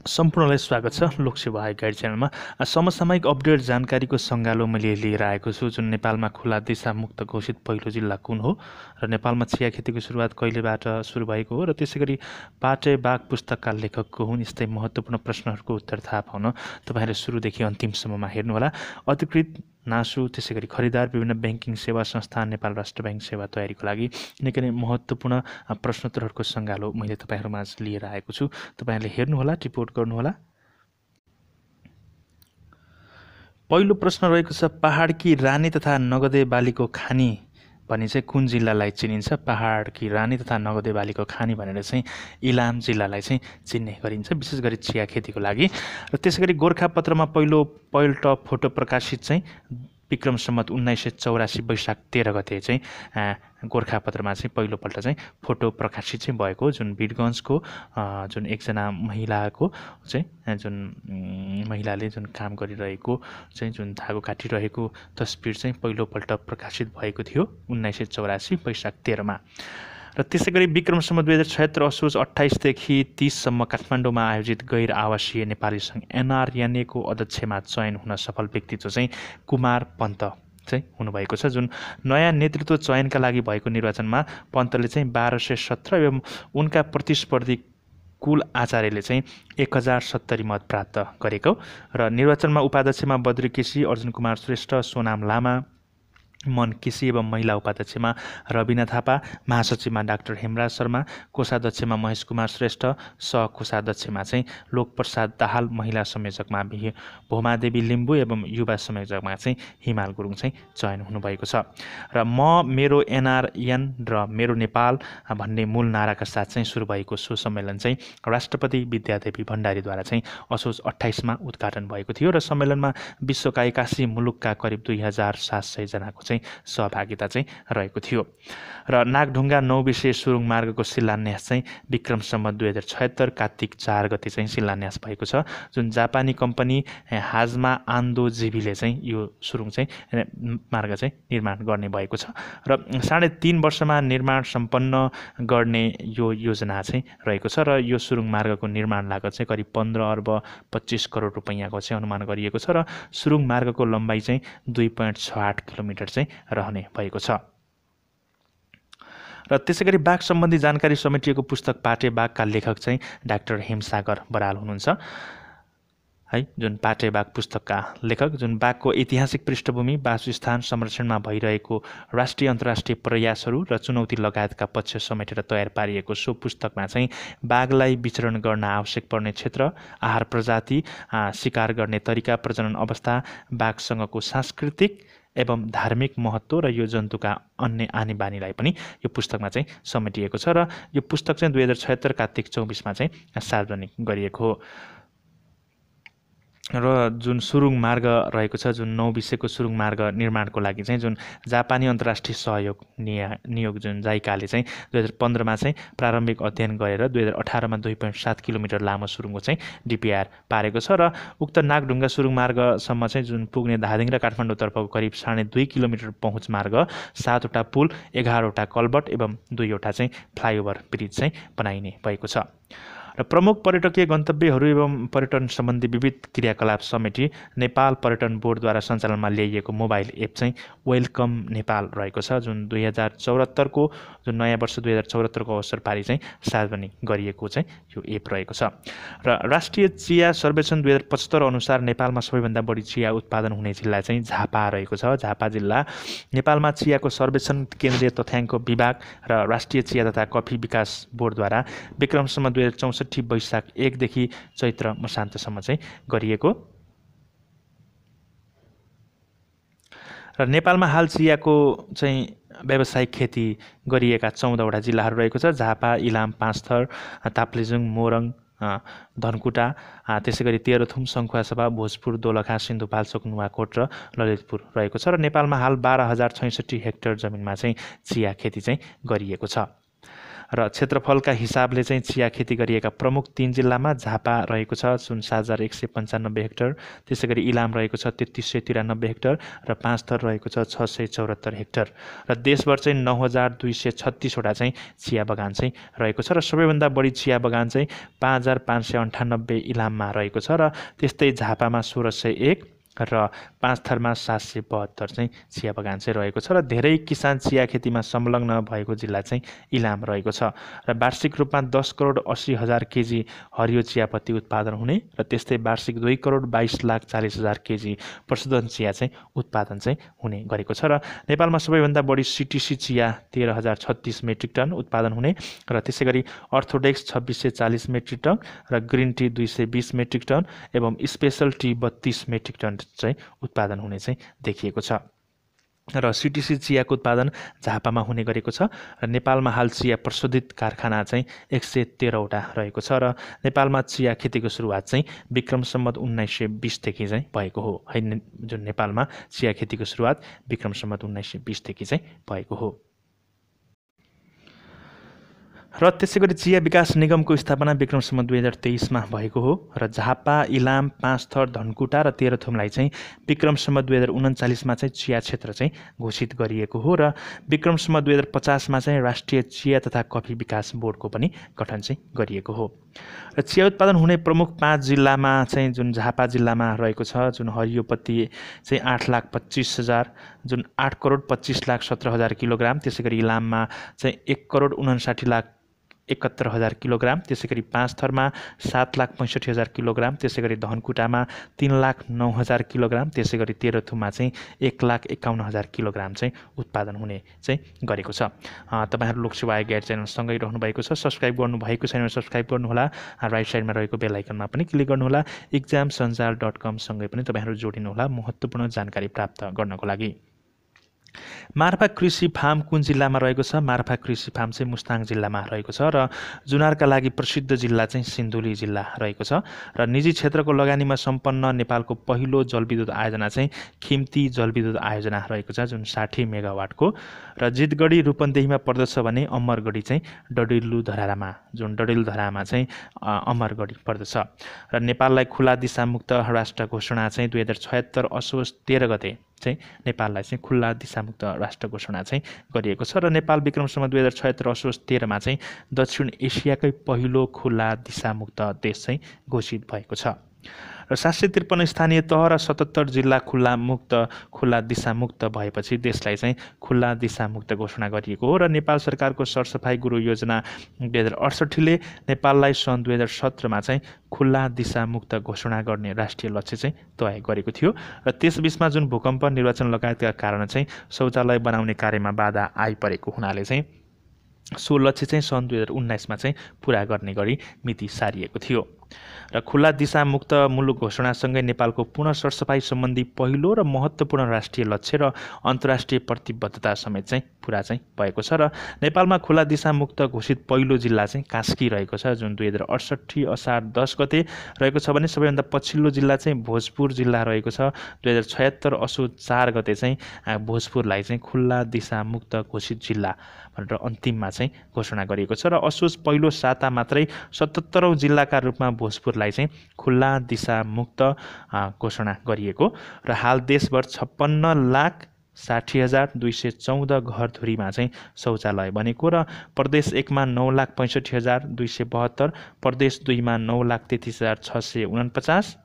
सम्पूर्णलाई स्वागत छ लोकसेवा आयोग गाइड च्यानलमा। समसामयिक अपडेट जानकारीको सङ्गालो मैले लिएर आएको छु जुन नेपालमा खुला दिशामुक्त घोषित पहिलो जिल्ला कुन हो? र नेपालमा चिया खेतीको सुरुवात कहिलेबाट सुरु भएको हो? र त्यसै गरी पाटे बाघ पुस्तकका लेखकको हुन् यस्तै महत्त्वपूर्ण प्रश्नहरूको उत्तर थाहा पाउन तपाईँहरूले सुरुदेखि अन्तिमसम्ममा हेर्नुहोला। अधिकृत नासु त्यसै गरी खरिदार विभिन्न ब्याङ्किङ सेवा संस्थान नेपाल राष्ट्र ब्याङ्क सेवा तयारीको लागि निकै नै महत्त्वपूर्ण प्रश्नोत्तरहरूको सङ्गालो मैले तपाईँहरूमाझ लिएर आएको छु। तपाईँहरूले हेर्नुहोला रिपोर्ट गर्नुहोला। पहिलो प्रश्न रहेको छ पहाडकी रानी तथा नगदे बालीको खानी। भने चाहिँ कुन जिल्लालाई चिनिन्छ? पहाडकी रानी तथा नगदे बालीको खानी भनेर चाहिँ इलाम जिल्लालाई चाहिँ चिन्ने गरिन्छ विशेष गरी चिया खेतीको लागि। र त्यसै गरी गोर्खापत्रमा पहिलो पहिल्ट फोटो प्रकाशित चाहिँ विक्रम सम्मत उन्नाइस सय चौरासी वैशाख तेह्र गते चाहिँ गोर्खापत्रमा चाहिँ पहिलोपल्ट चाहिँ फोटो प्रकाशित चाहिँ भएको जुन वीरगन्जको जुन एकजना महिलाको चाहिँ जुन महिलाले जुन काम गरिरहेको चाहिँ जुन धागो काटिरहेको तस्बिर चाहिँ पहिलोपल्ट प्रकाशित भएको थियो उन्नाइस सय चौरासी वैशाख तेह्रमा। र त्यसै गरी विक्रमसम्म दुई हजार छयत्तर असोज अठाइसदेखि तिससम्म काठमाडौँमा आयोजित गैर आवासीय नेपाली सङ्घ एनआरएनएको अध्यक्षमा चयन हुन सफल व्यक्तित्व चाहिँ कुमार पन्त चाहिँ हुनुभएको छ जुन नयाँ नेतृत्व चयनका लागि भएको निर्वाचनमा पन्तले चाहिँ बाह्र सय सत्र एवं उनका प्रतिस्पर्धी कुल आचार्यले चाहिँ एक हजार सत्तरी मत प्राप्त गरेको। र निर्वाचनमा उपाध्यक्षमा बद्री केसी अर्जुन कुमार श्रेष्ठ सोनाम लामा मन केसी एवं महिला उपाध्यक्षमा रविना थापा महासचिवमा डाक्टर हेमराज शर्मा कोषाध्यक्षमा महेश कुमार श्रेष्ठ सहकोषाध्यक्षमा चाहिँ लोकप्रसाद दाहाल महिला संयोजकमा भोमादेवी लिम्बू एवं युवा संयोजकमा चाहिँ हिमाल गुरुङ चाहिँ चयन हुनुभएको छ। र म मेरो एनआरएन र मेरो नेपाल भन्ने मूल नाराका साथ चाहिँ सुरु भएको सो सम्मेलन चाहिँ राष्ट्रपति विद्यादेवी भण्डारीद्वारा चाहिँ असोज अठाइसमा उद्घाटन भएको थियो र सम्मेलनमा विश्वका एकासी मुलुकका करिब दुई हजार सात सयजनाको चाहिँ सहभागिता चाहिँ रहेको थियो। र नागढुङ्गा विषय सुरुङ मार्गको शिलान्यास चाहिँ विक्रमसम्म दुई हजार छयत्तर कार्तिक चार गते चाहिँ शिलान्यास भएको छ जुन जापानी कम्पनी हाजमा आन्दो जिबीले चाहिँ यो सुरुङ चाहिँ मार्ग चाहिँ निर्माण गर्ने भएको छ। र साढे तिन वर्षमा निर्माण सम्पन्न गर्ने यो योजना चाहिँ रहेको छ र यो सुरुङ मार्गको निर्माण लागत चाहिँ करिब पन्ध्र अर्ब पच्चिस करोड रुपियाँको चाहिँ अनुमान गरिएको छ र सुरुङ मार्गको लम्बाइ चाहिँ दुई पोइन्ट छ आठ किलोमिटर चाहिँ रहने भएको छ। र त्यसै गरी बाघ सम्बन्धी जानकारी समेटिएको पुस्तक पाटे बाघका लेखक चाहिँ डाक्टर हेमसागर बराल हुनुहुन्छ। है जुन पाटे बाघ पुस्तकका लेखक जुन बाघको ऐतिहासिक पृष्ठभूमि वासस्थान संरक्षणमा भइरहेको राष्ट्रिय अन्तर्राष्ट्रिय प्रयासहरू र चुनौती लगायतका पक्ष समेटेर तयार पारिएको सो पुस्तकमा चाहिँ बाघलाई विचरण गर्न आवश्यक पर्ने क्षेत्र आहार प्रजाति शिकार गर्ने तरिका प्रजनन अवस्था बाघसँगको सांस्कृतिक एवं धार्मिक महत्त्व र यो जन्तुका अन्य आनी बानीलाई पनि यो पुस्तकमा चाहिँ समेटिएको छ र यो पुस्तक चाहिँ दुई हजार छयत्तर कार्तिक चौबिसमा चाहिँ सार्वजनिक गरिएको हो। र जुन सुरुङ मार्ग रहेको छ जुन नौ विषयको सुरुङ मार्ग निर्माणको लागि चाहिँ जुन जापानी अन्तर्राष्ट्रिय सहयोग निया नियोग जुन जाइकाले चाहिँ दुई हजार पन्ध्रमा चाहिँ प्रारम्भिक अध्ययन गरेर दुई हजार अठारमा दुई पोइन्ट सात किलोमिटर लामो सुरुङको चाहिँ डिपिआर पारेको छ र उक्त नागढुङ्गा सुरुङ मार्गसम्म चाहिँ जुन पुग्ने धादिङ र काठमाडौँतर्फको करिब साढे दुई किलोमिटर पहुँच मार्ग सातवटा पुल एघारवटा कलबट एवं दुईवटा चाहिँ फ्लाइओभर ब्रिज चाहिँ बनाइने भएको छ। र प्रमुख पर्यटकीय गन्तव्यहरू एवं पर्यटन सम्बन्धी विविध क्रियाकलाप समेटी नेपाल पर्यटन बोर्डद्वारा सञ्चालनमा ल्याइएको मोबाइल एप चाहिँ वेलकम नेपाल रहेको छ जुन दुई हजार चौहत्तरको जुन नयाँ वर्ष दुई हजार चौहत्तरको अवसर पारि चाहिँ सार्वजनिक गरिएको चाहिँ यो एप रहेको छ। र राष्ट्रिय चिया सर्वेक्षण दुई हजार पचहत्तर अनुसार नेपालमा सबैभन्दा बढी चिया उत्पादन हुने जिल्ला चाहिँ झापा रहेको छ। झापा जिल्ला नेपालमा चियाको सर्वेक्षण केन्द्रीय तथ्याङ्क विभाग र राष्ट्रिय चिया तथा कफी विकास बोर्डद्वारा विक्रमसम्म दुई हजार चौसठी चौसठी वैशाख एकदेखि चैत्र मसान्तसम्म चाहिँ गरिएको। र नेपालमा हाल चियाको चाहिँ व्यावसायिक खेती गरिएका चौधवटा जिल्लाहरू रहेको छ झापा इलाम पाँचथर ताप्लेजुङ मोरङ धनकुटा त्यसै गरी तेह्रथुम सङ्खुवासभा भोजपुर दोलखा सिन्धुपाल्चोक नुवाकोट र ललितपुर रहेको छ र नेपालमा हाल बाह्र हजार छैसठी हेक्टर जमिनमा चाहिँ चिया खेती चाहिँ गरिएको छ। र क्षेत्रफलका हिसाबले चाहिँ चिया खेती गरिएका प्रमुख तिन जिल्लामा झापा रहेको छ जुन सात हजार एक सय पन्चानब्बे हेक्टर। त्यसै गरी इलाम रहेको छ तेत्तिस सय तिरानब्बे हेक्टर र पाँचथर रहेको छ छ सय चौहत्तर हेक्टर। र देशभर चाहिँ नौ हजार दुई सय छत्तिसवटा चाहिँ चिया बगान चाहिँ रहेको छ र सबैभन्दा बढी चिया बगान चाहिँ पाँच हजार पाँच सय अन्ठानब्बे इलाममा रहेको छ र त्यस्तै झापामा सोह्र सय एक र पाँच थरमा सात सय बहत्तर चाहिँ चिया बगान चाहिँ रहेको छ र धेरै किसान चिया खेतीमा संलग्न भएको जिल्ला चाहिँ इलाम रहेको छ र वार्षिक रूपमा दस करोड अस्सी हजार केजी हरियो चियापत्ती उत्पादन हुने र त्यस्तै वार्षिक दुई करोड बाइस लाख चालिस हजार केजी प्रशोधन चिया चाहिँ उत्पादन चाहिँ हुने गरेको छ र नेपालमा सबैभन्दा बढी सिटिसी चिया तेह्र हजार छत्तिस मेट्रिक टन उत्पादन हुने र त्यसै गरी अर्थोडेक्स छब्बिस सय चालिस मेट्रिक टन र ग्रिन टी दुई सय बिस मेट्रिक टन एवं स्पेसल टी बत्तिस मेट्रिक टन चाहिँ उत्पादन हुने चाहिँ देखिएको छ। र सिटिसी चियाको उत्पादन झापामा हुने गरेको छ र नेपालमा हाल चिया प्रशोधित कारखाना चाहिँ एक सय तेह्रवटा रहेको छ र नेपालमा चिया खेतीको सुरुवात चाहिँ विक्रम सम्मत उन्नाइस सय बिसदेखि चाहिँ भएको हो। है जुन नेपालमा चिया खेतीको सुरुवात विक्रम सम्मत उन्नाइस सय बिसदेखि चाहिँ भएको हो। र त्यसै गरी चिया विकास निगमको स्थापना विक्रमसम्म दुई हजार तेइसमा भएको हो र झापा इलाम पाँचथर धनकुटा र तेह्रथुमलाई चाहिँ विक्रमसम्म दुई हजार उन्चालिसमा चाहिँ चिया क्षेत्र चाहिँ घोषित गरिएको हो र विक्रमसम्म दुई हजार पचासमा चाहिँ राष्ट्रिय चिया तथा कफी विकास बोर्डको पनि गठन चाहिँ गरिएको हो। र चिया उत्पादन हुने प्रमुख पाँच जिल्लामा चाहिँ जुन झापा जिल्लामा रहेको छ जुन हरियोपत्ती चाहिँ आठ लाख पच्चिस हजार जुन आठ करोड पच्चिस लाख सत्र हजार किलोग्राम त्यसै गरी इलाममा चाहिँ एक करोड उनासाठी लाख एकहत्तर हजार किलोग्राम त्यसै गरी पाँच थरमा सात लाख पैँसठी हजार किलोग्राम त्यसै गरी धनकुटामा तिन लाख नौ हजार किलोग्राम त्यसै गरी तेह्रथुममा चाहिँ एक लाख एकाउन्न हजार किलोग्राम चाहिँ उत्पादन हुने चाहिँ गरेको छ। तपाईँहरू लोकसेवा गाइड च्यानलसँगै रहनुभएको छ सब्सक्राइब गर्नुभएको छैन सब्सक्राइब गर्नुहोला राइट साइडमा रहेको बेल आइकनमा पनि क्लिक गर्नुहोला इक्जाम सञ्जाल डट कमसँगै पनि तपाईँहरू जोडिनुहोला महत्त्वपूर्ण जानकारी प्राप्त गर्नको लागि। मार्फा कृषि फार्म कुन जिल्लामा रहेको छ? मार्फा कृषि फार्म चाहिँ मुस्ताङ जिल्लामा रहेको छ र जुनारका लागि प्रसिद्ध जिल्ला चाहिँ सिन्धुली जिल्ला रहेको छ र निजी क्षेत्रको लगानीमा सम्पन्न नेपालको पहिलो जलविद्युत आयोजना चाहिँ खिम्ती जलविद्युत आयोजना रहेको छ जुन साठी मेगावाटको र जितगढी रूपन्देहीमा पर्दछ भने अमरगढी चाहिँ डडेलु धरामा जुन डडेलु धरामा चाहिँ अमरगढी पर्दछ। र नेपाललाई खुला दिशामुक्त राष्ट्र घोषणा चाहिँ दुई हजार छयत्तर असोज तेह्र गते चाहिँ नेपाललाई चाहिँ खुल्ला दिशामुक्त राष्ट्र घोषणा चाहिँ गरिएको छ। र नेपाल विक्रमसम्म दुई हजार छयत्तर असोज तेह्रमा चाहिँ दक्षिण एसियाकै पहिलो खुल्ला दिशामुक्त देश चाहिँ घोषित भएको छ। र सात सय त्रिपन्न स्थानीय तह र सतहत्तर जिल्ला खुल्ला मुक्त खुल्ला दिशामुक्त भएपछि देशलाई चाहिँ खुल्ला दिशामुक्त घोषणा गरिएको हो र नेपाल सरकारको सरसफाइ गुरु योजना दुई हजार अडसट्ठीले नेपाललाई सन् दुई हजार सत्रमा चाहिँ खुल्ला दिशामुक्त घोषणा गर्ने राष्ट्रिय लक्ष्य चाहिँ तय गरेको थियो र त्यसबिचमा जुन भूकम्प निर्वाचन लगायतका कारण चाहिँ शौचालय बनाउने कार्यमा बाधा आइपरेको हुनाले चाहिँ सो लक्ष्य चाहिँ सन् दुई हजार उन्नाइसमा चाहिँ पुरा गर्ने गरी मिति सारिएको थियो। र खुल्ला दिशामुक्त मुलुक घोषणासँगै नेपालको पुनः सरसफाइ सम्बन्धी पहिलो र महत्त्वपूर्ण राष्ट्रिय लक्ष्य र अन्तर्राष्ट्रिय प्रतिबद्धता समेत चाहिँ पुरा चाहिँ भएको छ र नेपालमा खुल्ला दिशामुक्त घोषित पहिलो जिल्ला चाहिँ कास्की रहेको छ जुन दुई हजार अडसट्ठी असार दस गते रहेको छ भने सबैभन्दा पछिल्लो जिल्ला चाहिँ भोजपुर जिल्ला रहेको छ। दुई हजार छयत्तर असो चार गते चाहिँ भोजपुरलाई चाहिँ खुल्ला दिशामुक्त घोषित जिल्ला भनेर अन्तिममा चाहिँ घोषणा गरिएको छ र असोज पहिलो साता मात्रै सतहत्तरौँ जिल्लाका रूपमा भोजपुरलाई चाहिँ खुल्ला दिशामुक्त घोषणा गरिएको र हाल देशभर छप्पन्न लाख साठी हजार दुई सय चौध घरधुरीमा चाहिँ शौचालय बनेको र प्रदेश एकमा नौ लाख पैँसठी हजार दुई सय बहत्तर प्रदेश दुईमा नौ लाख तेत्तिस हजार छ सय उनपचास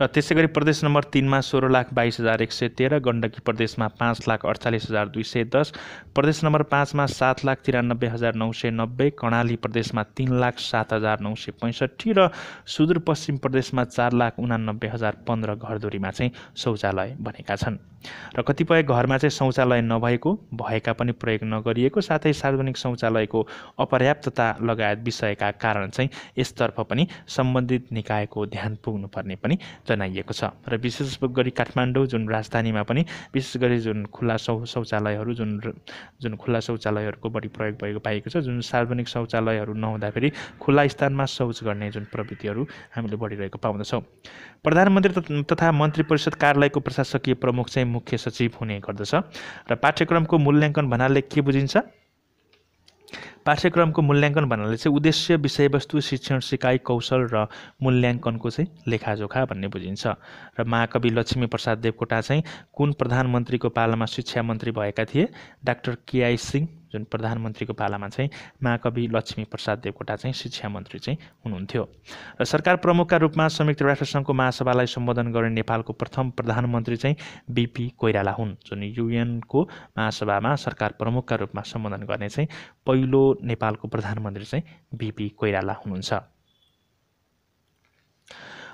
र त्यसै गरी प्रदेश नम्बर तिनमा सोह्र लाख बाइस हजार एक सय तेह्र गण्डकी प्रदेशमा पाँच लाख अडचालिस हजार दुई सय दस प्रदेश नम्बर पाँचमा सात लाख तिरानब्बे हजार नौ सय नब्बे कर्णाली प्रदेशमा तिन लाख सात हजार नौ सय पैँसठी र सुदूरपश्चिम प्रदेशमा चार लाख उनानब्बे हजार पन्ध्र घरधुरीमा चाहिँ शौचालय बनेका छन्। र कतिपय घरमा चाहिँ शौचालय नभएको भएका पनि प्रयोग नगरिएको साथै सार्वजनिक शौचालयको अपर्याप्तता लगायत विषयका कारण चाहिँ यसतर्फ पनि सम्बन्धित निकायको ध्यान पुग्नुपर्ने पनि जनाइएको छ र विशेष गरी काठमाडौँ जुन राजधानीमा पनि विशेष गरी जुन खुल्ला शौ शौचालयहरू जुन जुन खुल्ला शौचालयहरूको बढी प्रयोग भएको पाइएको छ जुन सार्वजनिक शौचालयहरू नहुँदाखेरि खुल्ला स्थानमा शौच गर्ने जुन प्रवृत्तिहरू हामीले बढिरहेको पाउँदछौँ। प्रधानमन्त्री तथा मन्त्री परिषद कार्यालयको प्रशासकीय प्रमुख चाहिँ चाहिँ मुख्य सचिव हुने गर्दछ र पाठ्यक्रमको मूल्याङ्कन भन्नाले के बुझिन्छ? पाठ्यक्रमको मूल्याङ्कन भन्नाले चाहिँ उद्देश्य विषयवस्तु शिक्षण सिकाइ कौशल र मूल्याङ्कनको चाहिँ लेखाजोखा भन्ने बुझिन्छ। र महाकवि लक्ष्मी प्रसाद देवकोटा चाहिँ कुन प्रधानमन्त्रीको पालामा शिक्षा मन्त्री भएका थिए? डाक्टर केआई सिंह जुन प्रधानमन्त्रीको पालामा चाहिँ महाकवि लक्ष्मी प्रसाद देवकोटा चाहिँ शिक्षा मन्त्री चाहिँ हुनुहुन्थ्यो। र सरकार प्रमुखका रूपमा संयुक्त राष्ट्रसङ्घको महासभालाई सम्बोधन गर्ने नेपालको प्रथम प्रधानमन्त्री चाहिँ बिपी कोइराला हुन् जुन युएनको महासभामा सरकार प्रमुखका रूपमा सम्बोधन गर्ने चाहिँ पहिलो नेपालको प्रधानमन्त्री चाहिँ बिपी कोइराला हुनुहुन्छ।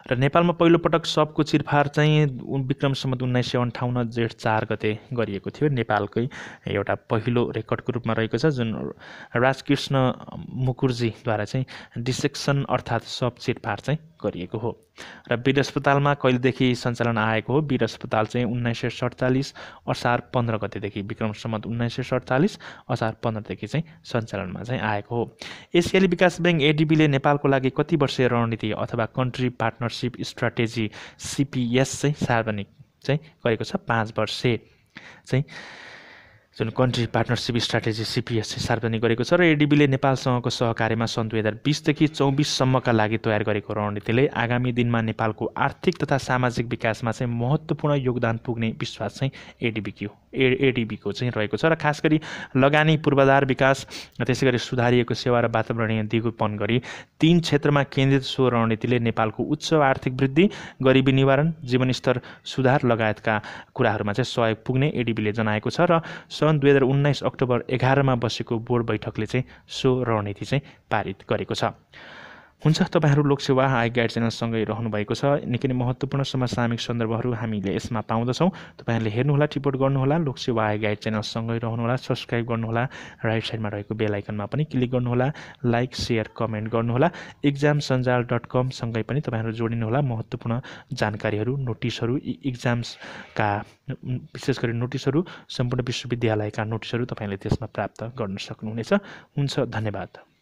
र नेपालमा पहिलोपटक सबको चिरफार चाहिँ विक्रम सम्मत उन्नाइस सय अन्ठाउन्न जेठ चार गते गरिएको थियो। नेपालकै एउटा पहिलो रेकर्डको रूपमा रहेको छ जुन राजकृष्ण मुकुर्जीद्वारा चाहिँ डिसेक्सन अर्थात् सब चिरफार चाहिँ गरिएको हो र वीर अस्पतालमा कहिलेदेखि सञ्चालन आएको हो? वीर अस्पताल चाहिँ उन्नाइस सय सडचालिस असार पन्ध्र गतेदेखि विक्रम सम्मत उन्नाइस सय सडचालिस असार पन्ध्रदेखि चाहिँ सञ्चालनमा चाहिँ आएको हो। एसियाली विकास ब्याङ्क एडिबीले नेपालको लागि कति वर्षीय रणनीति अथवा कन्ट्री पार्टनरसिप स्ट्राटेजी सिपिएस चाहिँ सार्वजनिक चाहिँ गरेको छ? पाँच वर्षे चाहिँ जुन कन्ट्री पार्टनरसिप स्ट्राटेजी सिपिएस सार्वजनिक गरेको छ र एडिबीले नेपालसँगको सहकार्यमा सन् दुई हजार बिसदेखि चौबिससम्मका लागि तयार गरेको रणनीतिले आगामी दिनमा नेपालको आर्थिक तथा सामाजिक विकासमा चाहिँ महत्त्वपूर्ण योगदान पुग्ने विश्वास चाहिँ एडिबीको ए एडिबीको चाहिँ रहेको छ र खास गरी लगानी पूर्वाधार विकास त्यसै गरी सुधारिएको सेवा र वातावरणीय दिगोपन गरी तीन क्षेत्रमा केन्द्रित सो रणनीतिले नेपालको उच्च आर्थिक वृद्धि गरिबी निवारण जीवनस्तर सुधार लगायतका कुराहरूमा चाहिँ सहयोग पुग्ने एडिबीले जनाएको छ र सन् दुई हजार उन्नाइस अक्टोबर एघारमा बसेको बोर्ड बैठकले चाहिँ सो रणनीति चाहिँ पारित गरेको छ। हुन्छ तपाईँहरू लोकसेवा आय गाइड च्यानलसँगै रहनुभएको छ। निकै नै महत्त्वपूर्ण समसामयिक सन्दर्भहरू हामीले यसमा पाउँदछौँ। तपाईँहरूले हेर्नुहोला टिपोट गर्नुहोला लोकसेवा आय गाइड च्यानलसँगै रहनुहोला सब्सक्राइब गर्नुहोला राइट साइडमा रहेको बेल आइकनमा पनि क्लिक गर्नुहोला लाइक सेयर कमेन्ट गर्नुहोला। इक्जाम सञ्जाल डट कमसँगै पनि तपाईँहरू जोडिनुहोला। महत्त्वपूर्ण जानकारीहरू नोटिसहरू इक्जाम्सका विशेष गरी नोटिसहरू सम्पूर्ण विश्वविद्यालयका नोटिसहरू तपाईँले त्यसमा प्राप्त गर्न सक्नुहुनेछ। हुन्छ धन्यवाद।